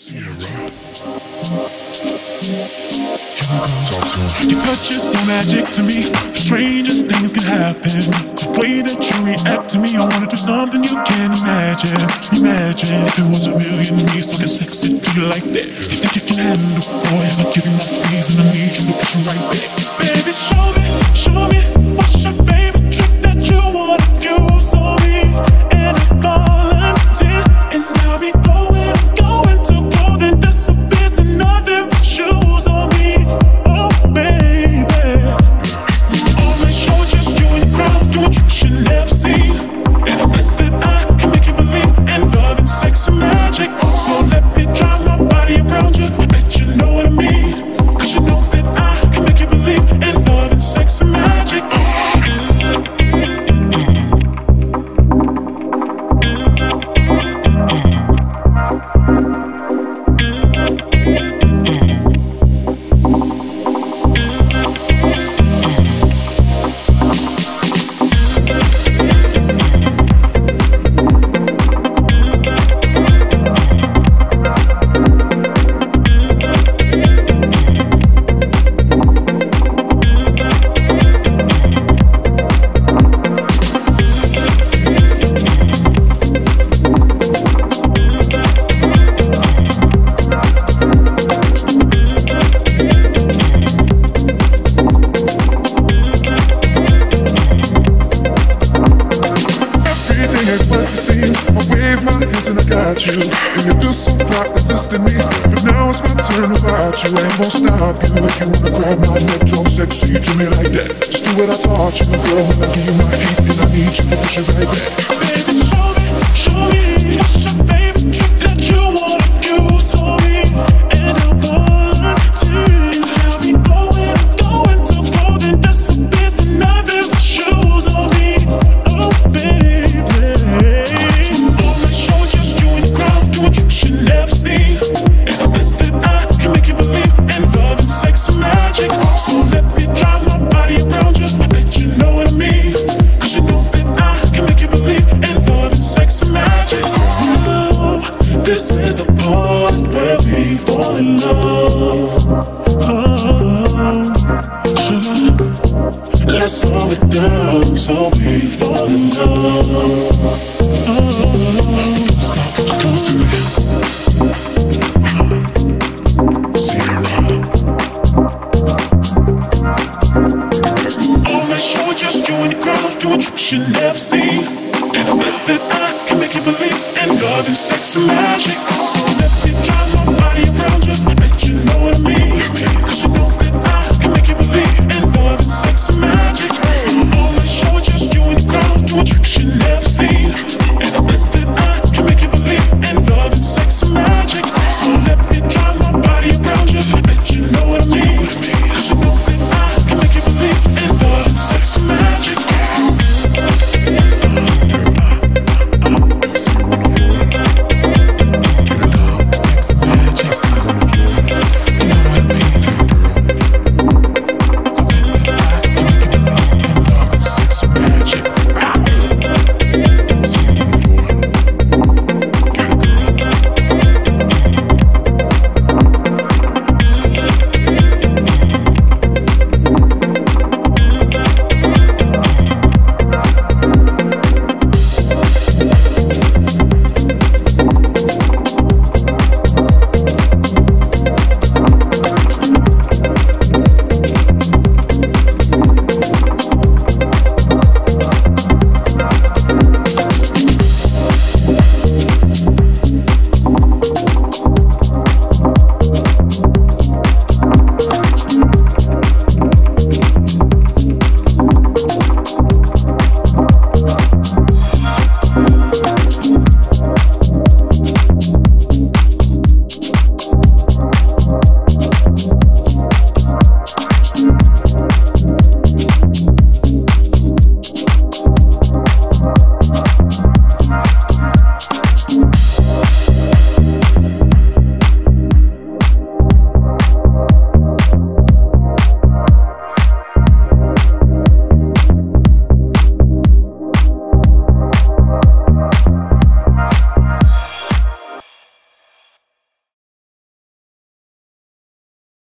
Ciara. Talk to. Your touch is so magic to me. Strangest things can happen. The way that you react to me, I wanna do something you can't imagine. Imagine if it was a million me, talking sexy to you like that. You think you can handle, boy? If I give you my squeeze and I need you to push you right back. And you. And you feel so far resisting me. But now it's my turn to fight you. I ain't gonna stop you if you wanna grab my neck, talk sexy to me like that. Just do what I taught you, girl. When I give you my heat and I need you to push it right back. overdone, so pay for the love. Oh, stop what you're going through now. Sarah. Always showing just you and the crowd, doing tricks you never see. And I bet that I can make you believe in love and sex and magic.